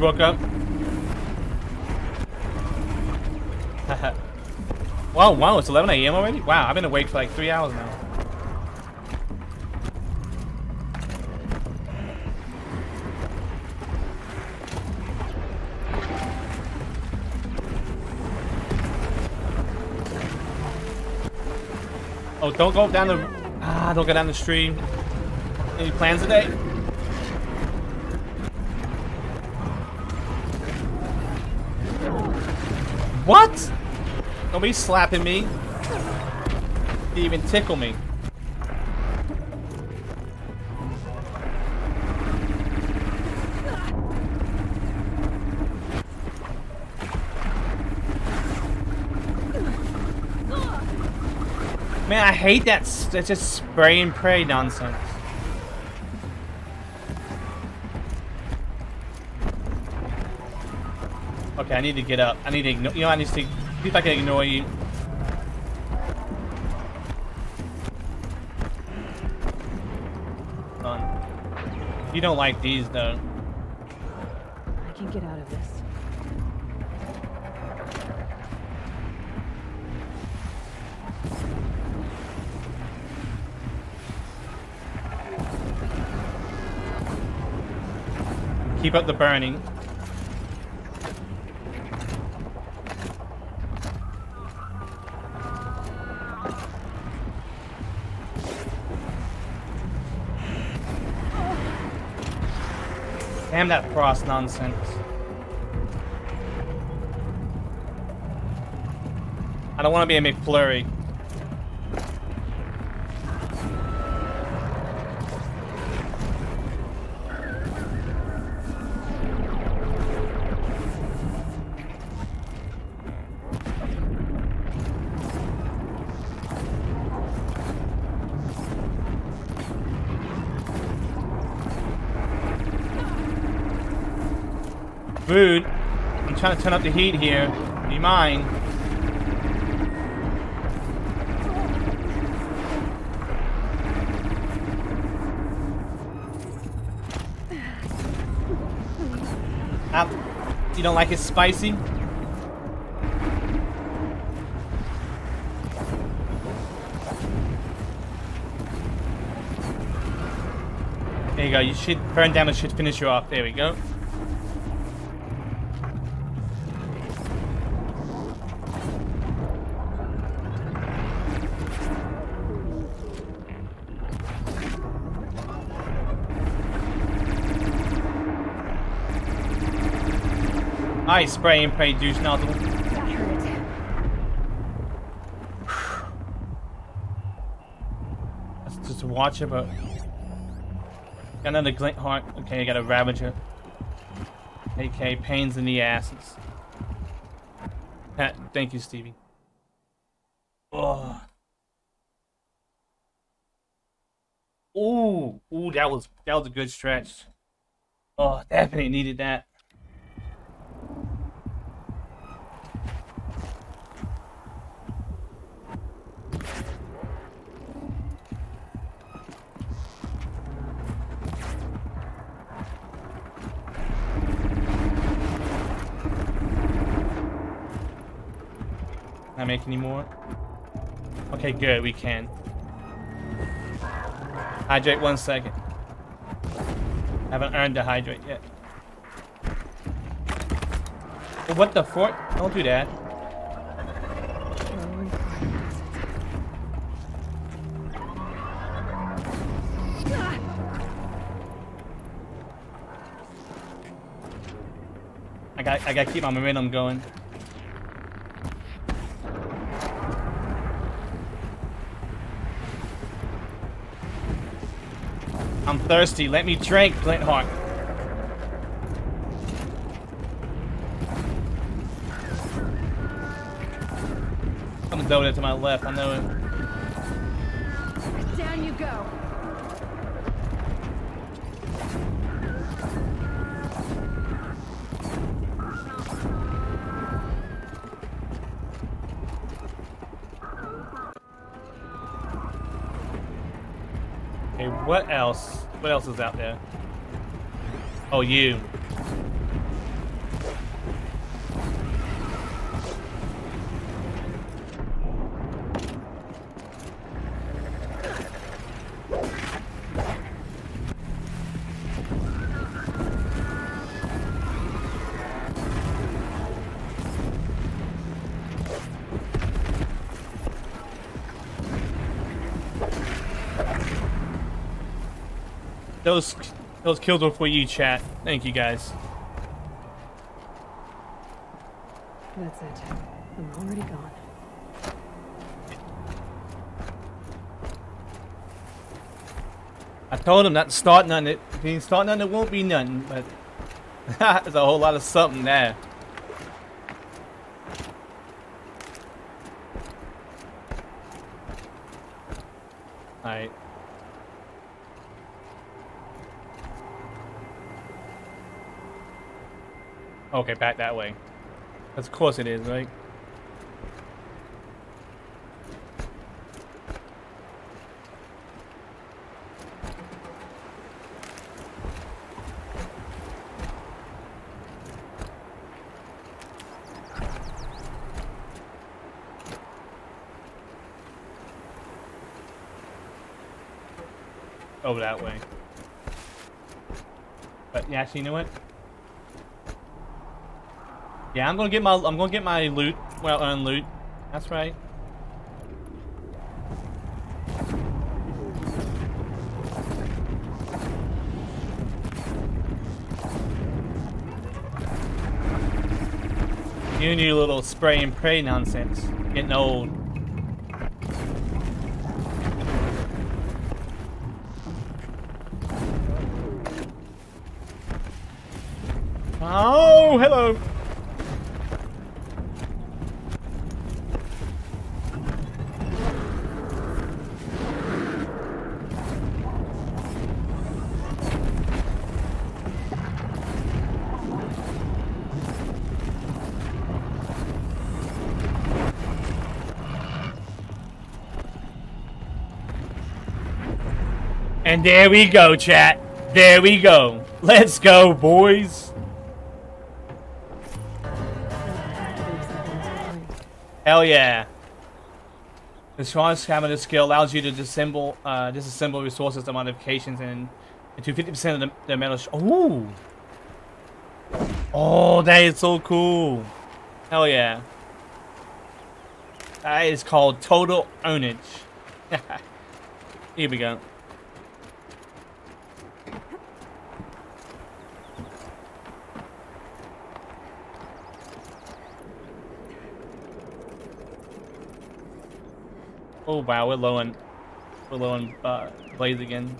woke up. wow, wow, it's 11 a.m. already? Wow, I've been awake for like three hours now. Oh, don't go down the... Ah, don't go down the stream. Any plans today? What? Be slapping me. Didn't even tickle me. Man, I hate that. That's just spray and pray nonsense. Okay, I need to get up. I need to ignore. You know, I need to see if I can ignore you. You don't like these, though. I can get out of this. Keep up the burning. Damn that frost nonsense. I don't want to be a McFlurry. Turn up the heat here. You mind? Ah, you don't like it spicy? There you go. You should burn damage should finish you off. There we go. I spray and pray. That hurt. That's just watch it, but another Glinthawk. Okay, I got a Ravager. AK pains in the asses. Pat, thank you, Stevie. Oh. Ooh, ooh, that was that was a good stretch. Oh, definitely needed that. Make any more? Okay, good, we can. Hydrate one second. I Haven't earned the hydrate yet. Oh, what the fork? Don't do that. I got I gotta keep my momentum going. I'm thirsty. Let me drink, Glinthawk. Something donut to my left. I know it. Down you go. What else? What else is out there? Oh, you. Those those kills were for you, chat. Thank you guys. That's it. I'm already gone. I told him not to start nothing. If he didn't start nothing, it won't be nothing. But there's a whole lot of something there. Alright. Okay, back that way. Of course it is, right? Over that way. But yeah, actually, you know what? Yeah, I'm gonna get my I'm gonna get my loot, well earned loot. That's right. You and your little spray and pray nonsense. Getting old. Oh, hello. And there we go, chat. There we go. Let's go, boys. Hell yeah. The strong scavenger skill allows you to disassemble, uh, disassemble resources and modifications and to 50% of the, the metal. Ooh. Oh, that is so cool. Hell yeah. That is called total ownage. Here we go. Oh wow, we're low on we're low on uh, blaze again.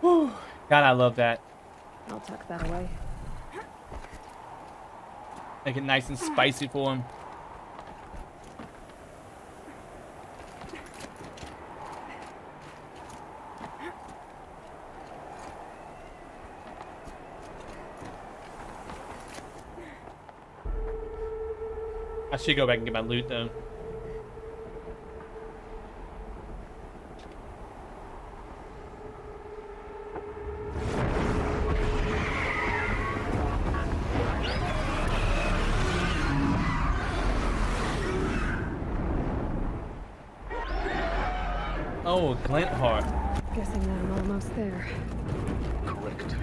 Whew. God, I love that. I'll tuck that away. Make it nice and spicy for him. Should go back and get my loot though. Oh, Glinthawk. Guessing that I'm almost there. Correct.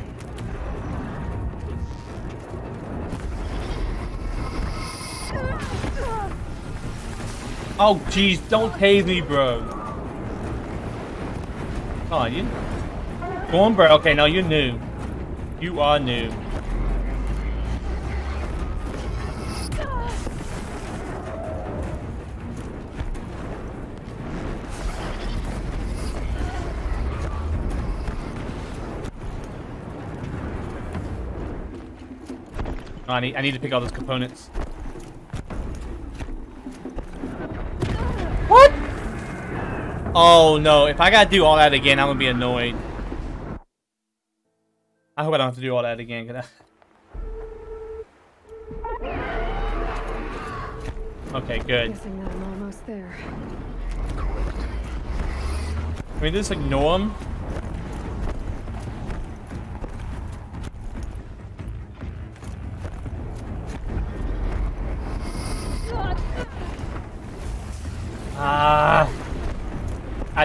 Oh, jeez, don't tase me, bro. Oh, you. Go on, bro. Okay, now you're new. You are new. I need, I need to pick all those components. Oh no, if I gotta do all that again, I'm gonna be annoyed. I hope I don't have to do all that again, cause I... Okay, good. Guessing that I'm almost there. Can we just ignore him?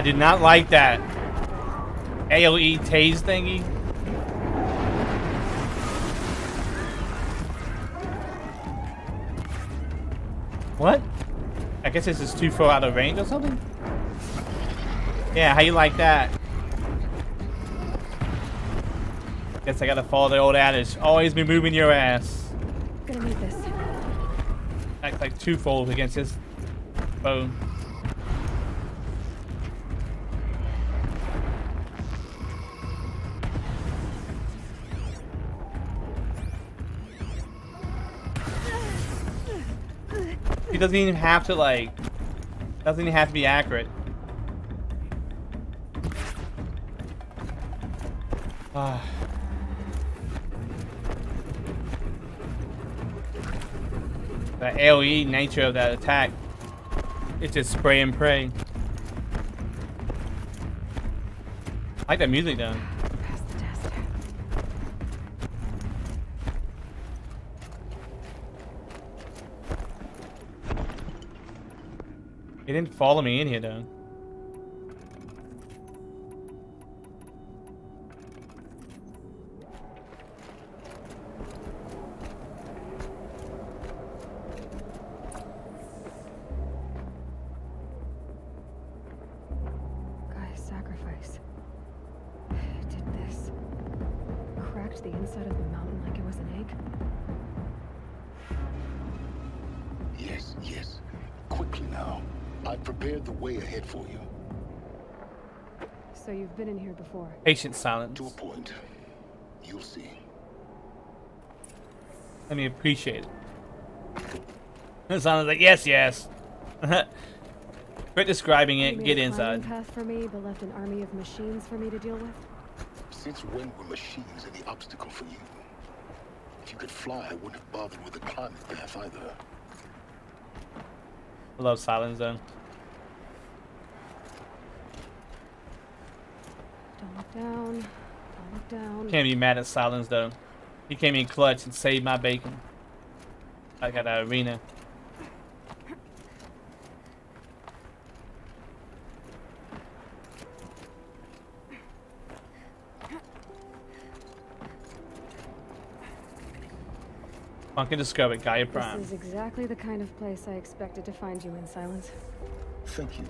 did not like that. AOE tase thingy. What? I guess this is too far out of range or something? Yeah, how you like that? Guess I gotta follow the old adage. Always be moving your ass. Gonna need this. Act like twofold against his bone. Doesn't even have to like doesn't even have to be accurate. Ah. the AoE nature of that attack. It's just spray and pray. I like that music though. He didn't follow me in here though. Prepared the way ahead for you. So you've been in here before. Patient Sylens. To a point. You'll see. Let me appreciate it. Sylens like yes, yes. Quit describing it. Get inside. path for me, but left an army of machines for me to deal with. Since when were machines any obstacle for you? If you could fly, I wouldn't have bothered with the climbing path either. I love Sylens though. Don't down. Don't down. Can't be mad at Sylens though. He came in clutch and saved my bacon. I got that arena. Funky Discovery, Gaia Prime. This is exactly the kind of place I expected to find you in, Sylens. Thank you.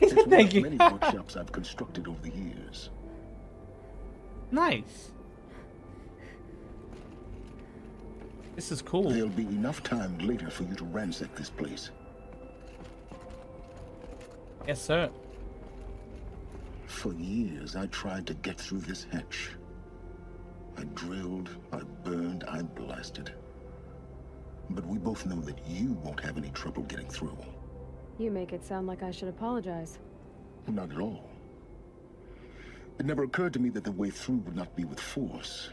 It's one Thank you. many workshops I've constructed over the years. nice. This is cool. There'll be enough time later for you to ransack this place. Yes, sir. For years, I tried to get through this hatch. I drilled, I burned, I blasted. But we both know that you won't have any trouble getting through. You make it sound like I should apologize. Not at all. It never occurred to me that the way through would not be with force,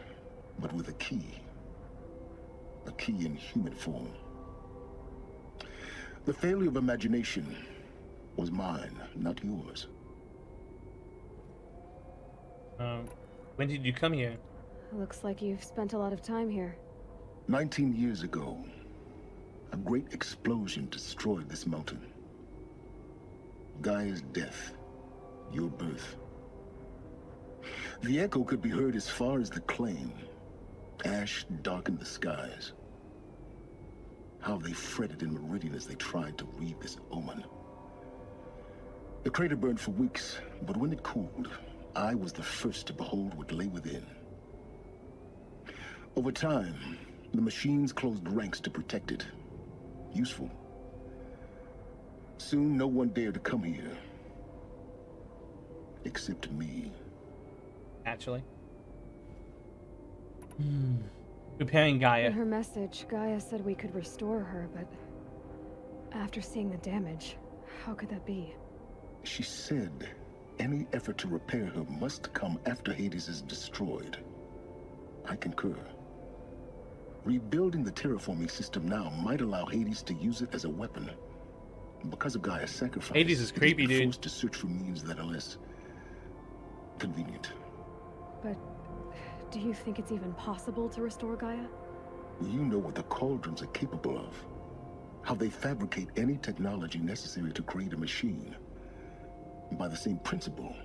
but with a key. A key in human form. The failure of imagination was mine, not yours. Um, when did you come here? Looks like you've spent a lot of time here. Nineteen years ago, a great explosion destroyed this mountain. Gaia's death, your birth. The echo could be heard as far as the claim. Ash darkened the skies. How they fretted in Meridian as they tried to read this omen. The crater burned for weeks, but when it cooled, I was the first to behold what lay within. Over time, the machines closed ranks to protect it. Useful. Soon, no one dared to come here. Except me. Actually. Hmm. Preparing Gaia. In her message, Gaia said we could restore her, but after seeing the damage, how could that be? She said any effort to repair her must come after Hades is destroyed. I concur. Rebuilding the terraforming system now might allow Hades to use it as a weapon. Because of Gaia's sacrifice, Hades is creepy, dude. forced to search for means that are less convenient. But do you think it's even possible to restore Gaia? You know what the cauldrons are capable of. How they fabricate any technology necessary to create a machine. By the same principle,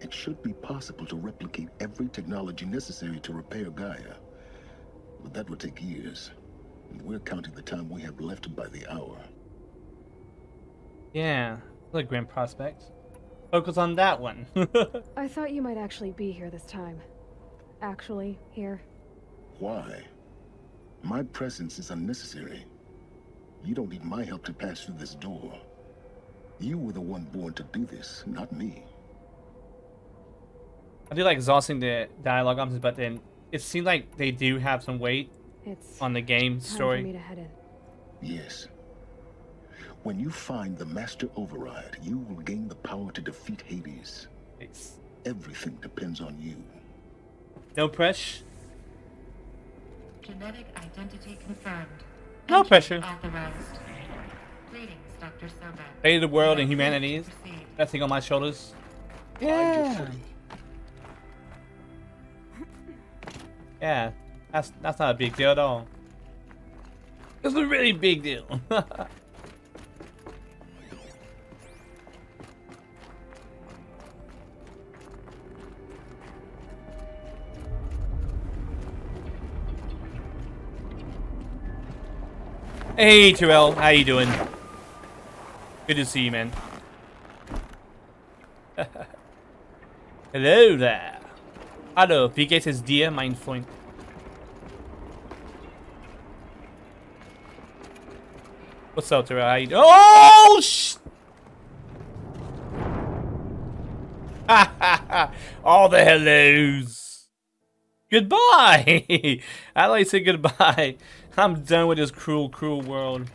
it should be possible to replicate every technology necessary to repair Gaia. But that would take years. And we're counting the time we have left by the hour. Yeah, what a grim prospect. Focus on that one. I thought you might actually be here this time. actually here? Why? My presence is unnecessary. You don't need my help to pass through this door. You were the one born to do this, not me. I do like exhausting the dialogue options, but then it seems like they do have some weight It's on the game time for me story. to head in. Yes. When you find the Master Override, you will gain the power to defeat Hades. It's Everything depends on you. no pressure. Genetic identity confirmed. No Entry pressure. Authorized. Greetings, Dr. Sobeck. Fate of the world and humanity. Proceed. That thing on my shoulders. Find your footing. Yeah, that's that's not a big deal at all. It's a really big deal. hey Terrell, how you doing? Good to see you, man. Hello there. Hallo, wie geht es dir, mein? What's up, Terrell? How you doing? Oh, sh! All the hellos. Goodbye. I like to say goodbye. I'm done with this cruel, cruel world.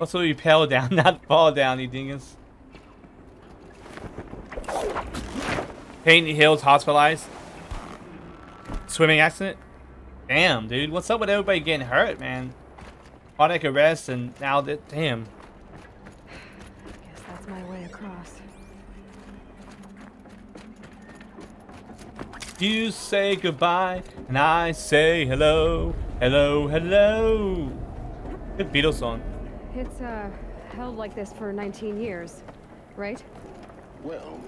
Also, you pale down, not fall down, you dingus. Peyton Hills hospitalized. Swimming accident? Damn, dude. What's up with everybody getting hurt, man? Cardiac arrest and now that damn. Guess that's my way across. You say goodbye and I say hello. Hello, hello. Good Beatles song. It's, uh, held like this for 19 years, right? Well,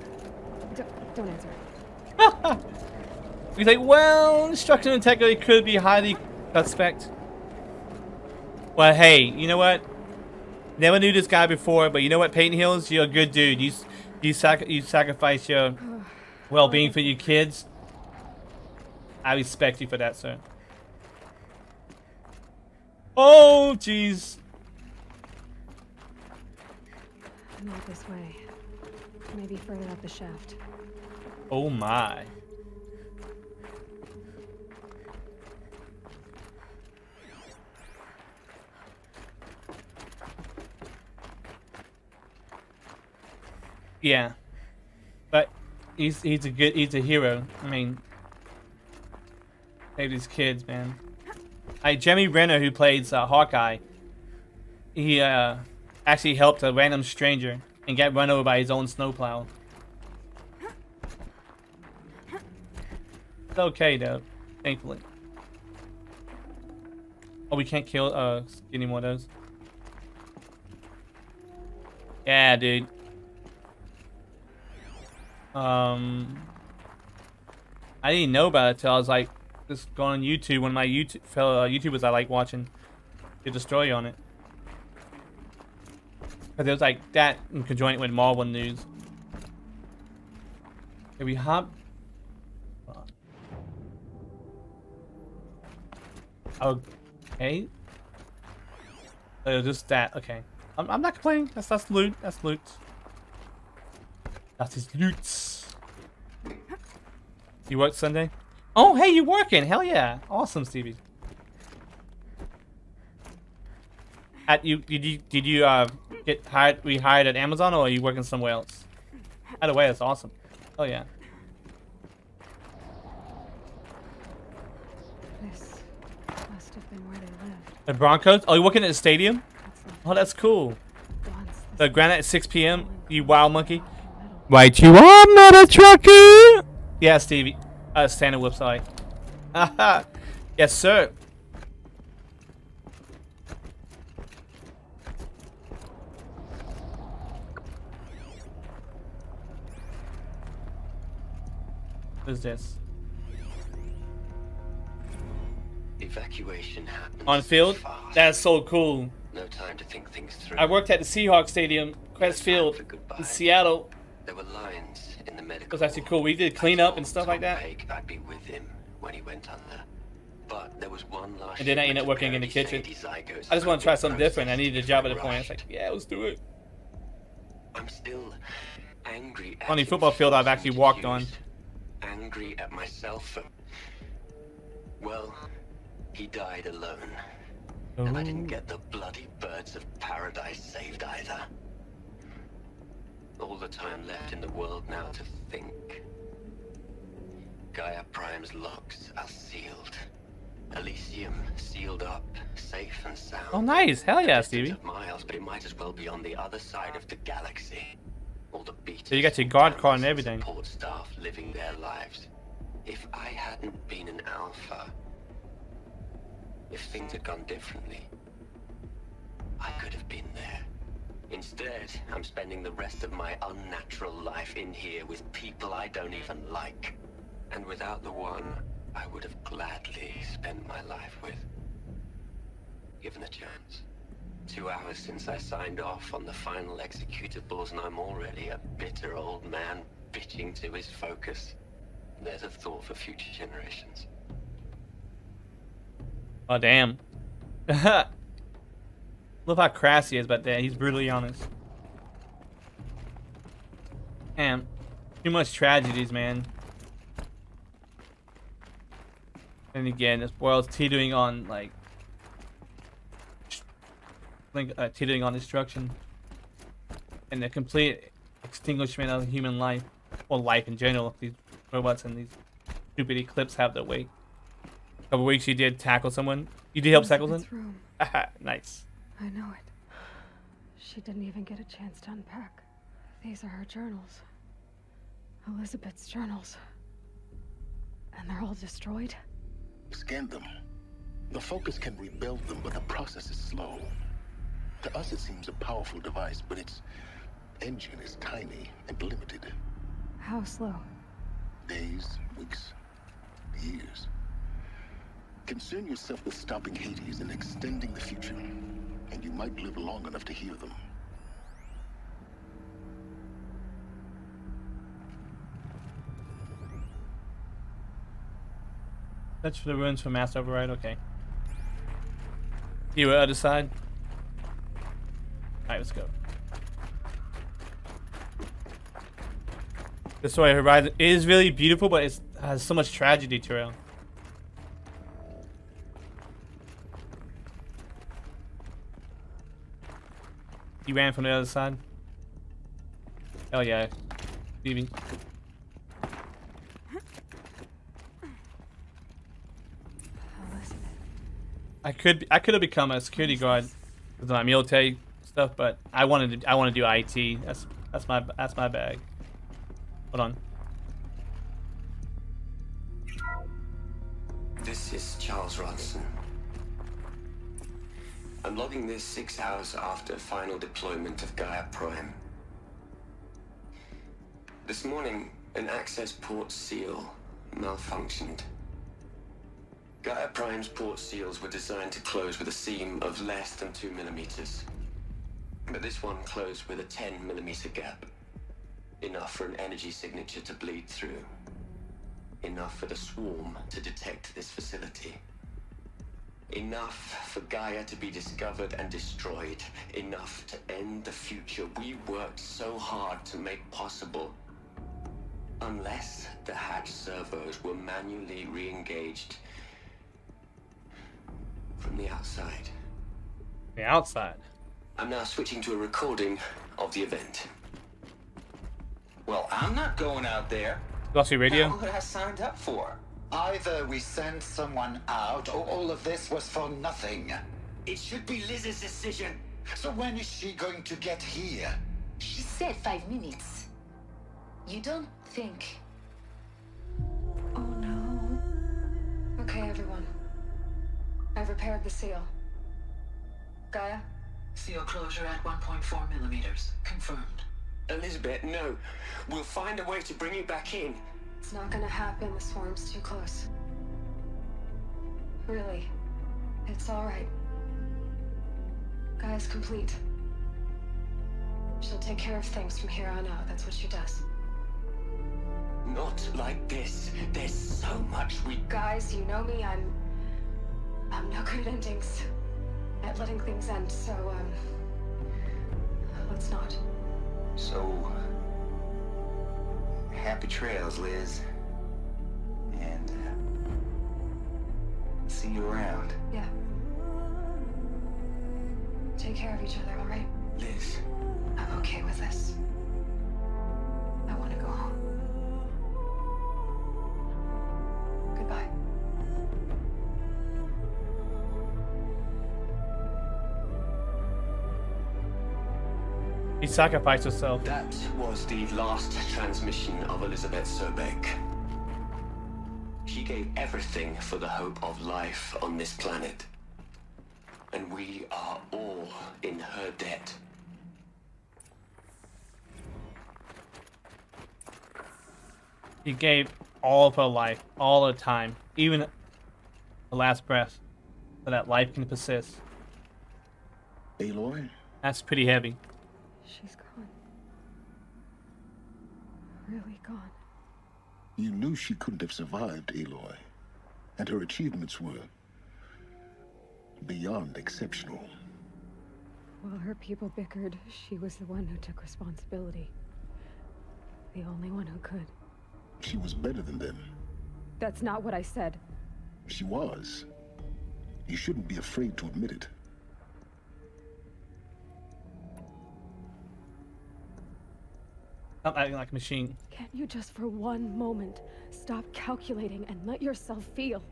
D don't answer. He's like, well, instruction integrity could be highly suspect. Well, hey, you know what? Never knew this guy before, but you know what, Peyton Hills, you're a good dude. You you sac you sacrifice your well-being for your kids. I respect you for that, sir. Oh, jeez. Not this way. Maybe further up the shaft. Oh my. Yeah. But he's he's a good he's a hero. I mean save these kids, man. Like Jeremy Renner who plays uh, Hawkeye, he uh actually helped a random stranger and got run over by his own snowplow. It's okay though, thankfully. Oh, we can't kill uh any more of those. Yeah, dude. Um, I didn't know about it till I was like just going on YouTube. Of my YouTube fellow uh, YouTubers I like watching did a on it. Cause it was like that in conjoint with Marvel news. Can we hop? Okay. Oh, just that. Okay. I'm, I'm not complaining. That's that's loot. That's loot. That is loot. You work Sunday? Oh, hey, you working? Hell yeah! Awesome, Stevie. At you did you did you uh get hired? We hired at Amazon, or are you working somewhere else? Either way, that's awesome. Oh yeah. This must have been where they lived. The Broncos? Oh, you're working at the stadium? Oh, that's cool. The granite at 6 p.m. You wild monkey. Wait, you are not a trucker. Yeah, Stevie. Uh, standard website. Haha. yes, sir. What is this? Evacuation happens On field? fast. That's so cool. no time to think things through. I worked at the Seahawks Stadium, Qwest Field, in Seattle. There were lines in the medical. It was actually cool. We did cleanup and stuff like that. I'd be with him when he went under. But there was one last. And then I ended up working in the kitchen. I just want to try something different. I needed a job at the point. I was like, yeah, let's do it. I'm still angry at Funny football field I've actually walked on. Angry at myself. Well, he died alone. And I didn't oh. get the bloody birds of paradise saved either. All the time left in the world now to think. Gaia Prime's locks are sealed. Elysium sealed up, safe and sound. Oh, nice. Hell yeah, Stevie. miles, but it might as well be on the other side of the galaxy. All the beaters, So you got your guard card and everything. Support staff living their lives. If I hadn't been an alpha, if things had gone differently, I could have been there. Instead, I'm spending the rest of my unnatural life in here with people I don't even like. And without the one I would have gladly spent my life with. Given a chance. Two hours since I signed off on the final executables, and I'm already a bitter old man bitching to his focus. There's a thought for future generations. Oh, damn. Love how crass he is, but yeah, he's brutally honest. Damn. Too much tragedies, man. And again, this world's teetering on, like... Like, uh, teetering on destruction. And the complete extinguishment of human life. Or life in general. These robots and these stupid eclipse have their way. A couple weeks you did tackle someone. You did help tackle someone? nice. I know it. She didn't even get a chance to unpack. These are her journals. Elizabeth's journals. And they're all destroyed? Scan them. The Focus can rebuild them, but the process is slow. To us, it seems a powerful device, but its engine is tiny and limited. How slow? Days, weeks, years. Concern yourself with stopping Hades and extending the future, might live long enough to hear them. Search for the ruins for mass override. Okay. You uh, were other side. Alright, let's go. Story of Horizon is really beautiful, but it has so much tragedy to it. You ran from the other side? Oh yeah. Stevie. I could I could have become a security guard with my military stuff, but I wanted to I want to do IT. That's that's my that's my bag. Hold on. This is Charles Ronson. I'm logging this six hours after final deployment of Gaia Prime. This morning, an access port seal malfunctioned. Gaia Prime's port seals were designed to close with a seam of less than two millimeters. But this one closed with a 10 millimeter gap. Enough for an energy signature to bleed through. Enough for the swarm to detect this facility. Enough for Gaia to be discovered and destroyed. Enough to end the future we worked so hard to make possible. Unless the hatch servos were manually re-engaged from the outside. The outside. I'm now switching to a recording of the event. Well, I'm not going out there. Glossy radio. What I signed up for. Either we send someone out, or all of this was for nothing. It should be Liz's decision. So when is she going to get here? She said five minutes. You don't think. Oh no. Okay, everyone. I've repaired the seal. Gaia? Seal closure at 1.4 millimeters. Confirmed. Elizabeth, no. We'll find a way to bring you back in. It's not gonna happen. The swarm's too close. Really. It's alright. Gaia's complete. She'll take care of things from here on out. That's what she does. Not like this. There's so much we... Guys, you know me. I'm. I'm no good at endings. At letting things end, so, um. Let's not. So, happy trails, Liz. And uh, see you around. Yeah. Take care of each other, alright? Liz, I'm okay with this. He sacrificed herself. that was the last transmission of Elizabeth Sobeck. She gave everything for the hope of life on this planet. And we are all in her debt. She gave all of her life, all her time, even her last breath, so that life can persist. Aloy? That's pretty heavy. She's gone. Really gone. You knew she couldn't have survived, Aloy. And her achievements were beyond exceptional. While her people bickered, she was the one who took responsibility. The only one who could. She was better than them. That's not what I said. She was. You shouldn't be afraid to admit it. Not acting like a machine. Can't you just for one moment stop calculating and let yourself feel?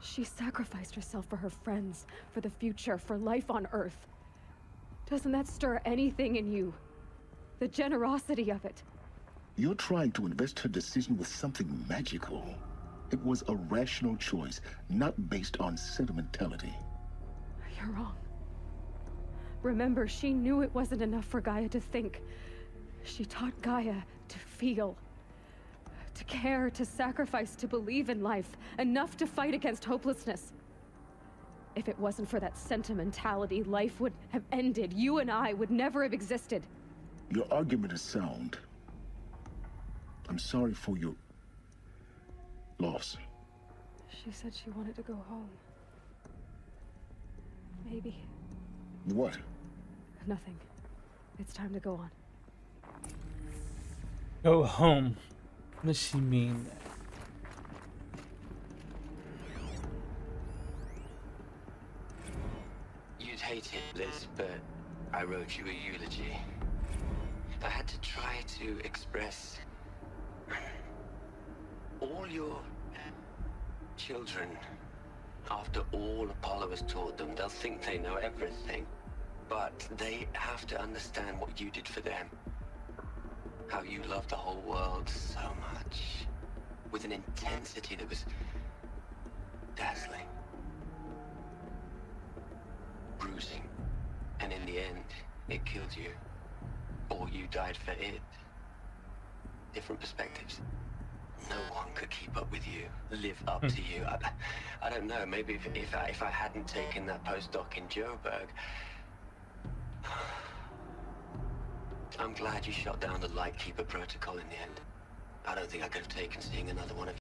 She sacrificed herself for her friends, for the future, for life on Earth. Doesn't that stir anything in you? The generosity of it. You're trying to invest her decision with something magical. It was a rational choice, not based on sentimentality. You're wrong. Remember, she knew it wasn't enough for Gaia to think. She taught Gaia to feel. To care, to sacrifice, to believe in life. Enough to fight against hopelessness. If it wasn't for that sentimentality, life would have ended. You and I would never have existed. Your argument is sound. I'm sorry for your loss. She said she wanted to go home. Maybe. What? Nothing. It's time to go on. Go home. What does she mean? You'd hate it, Liz, but I wrote you a eulogy. I had to try to express all your um, children. After all Apollo has taught them, they'll think they know everything. But they have to understand what you did for them. How you loved the whole world so much. With an intensity that was dazzling. Bruising. And in the end, it killed you. Or you died for it. Different perspectives. No one could keep up with you, live up hmm. to you. I, I don't know. Maybe if if I, if I hadn't taken that postdoc in Joburg, I'm glad you shot down the Lightkeeper protocol in the end. I don't think I could have taken seeing another one of